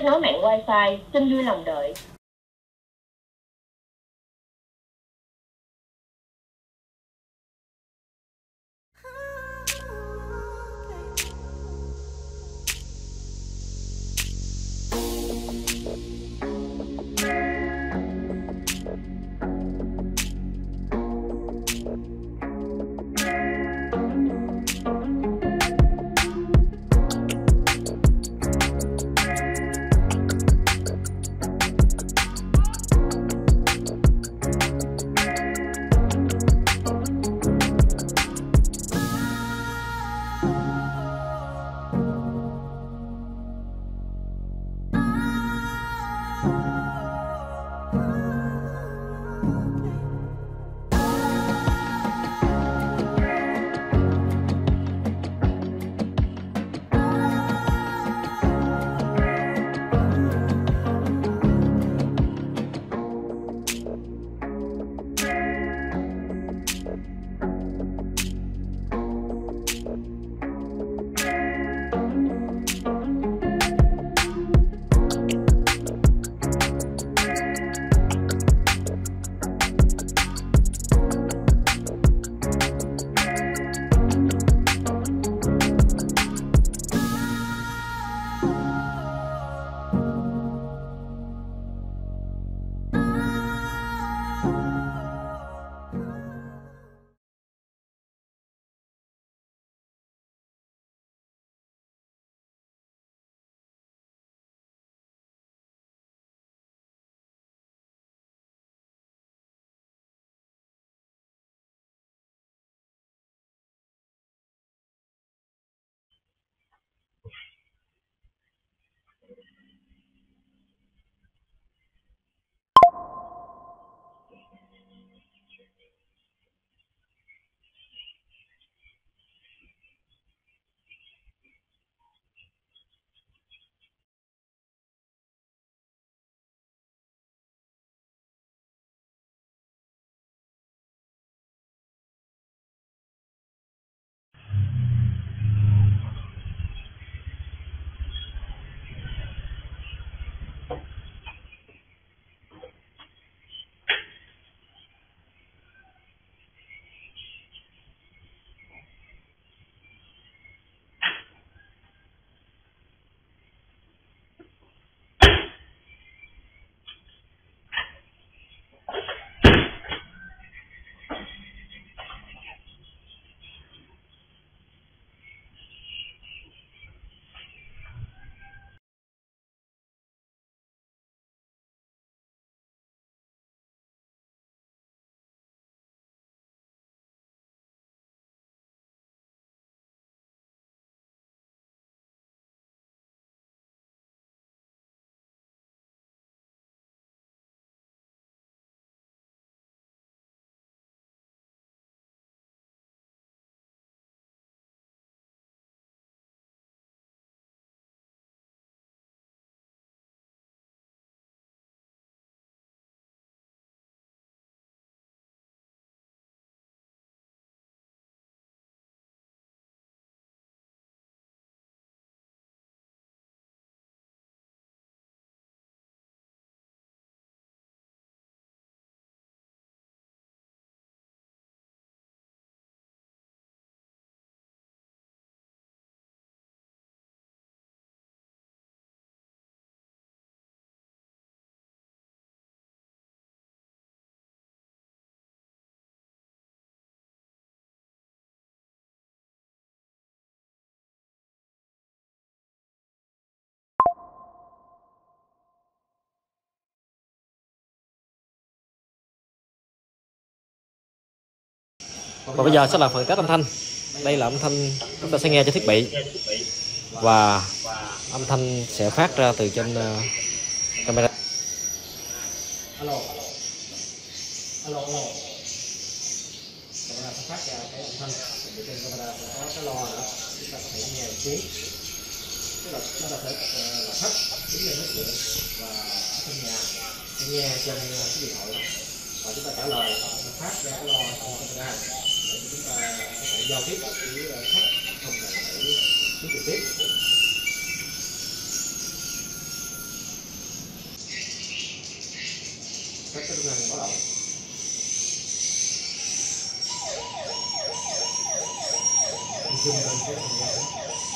Đang kết nối mạng wifi, xin vui lòng đợi. Và bây giờ sẽ là phần test âm thanh. Đây là âm thanh chúng ta sẽ nghe trên thiết bị. Và âm thanh sẽ phát ra từ trên ờ, camera. Alo alo alo. Camera sẽ phát ra cái âm thanh từ trên camera. Sẽ có cái lo nữa. Chúng ta có thể nghe một tiếng. Tức là chúng ta thể ờ, là thấp đứng lên nói chuyện và trong nhà. Nghe trên ờ, cái điện thoại và chúng ta trả lời. Phát ra cái lo camera chúng ta có giao tiếp. Với khách không cần phải xuống trực tiếp các chức năng báo động mình xin lên cái phần